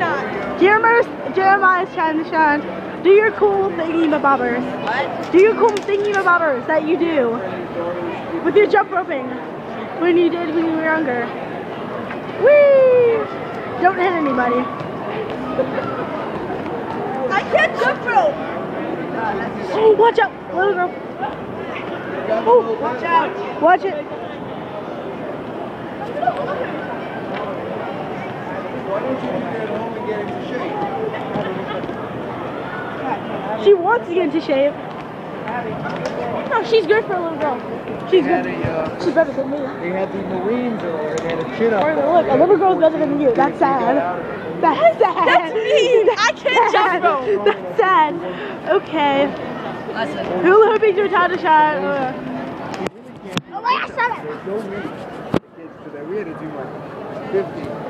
not. Jeremiah's, Jeremiah's trying to shine. Do your cool thingy bobbers. What? Do your cool thingy bobbers that you do with your jump roping when you did when you were younger. Whee! Don't hit anybody. I can't jump rope. Oh, watch out, little girl. Oh, Watch out. watch it. Why don't you get home and get into shape? She wants to get into shape. No, she's good for a little girl. She's good. a, uh, She's better than me. they had the Marines earlier. They had a chin up. Or look, a little girl's better than you. That's sad. That's sad. That's me. I can't jump rope. That's sad. Okay. Listen. Hula hooping to a time to shine. Uh, Oh my gosh, There's no reason for the kids to that. We had to do like 50.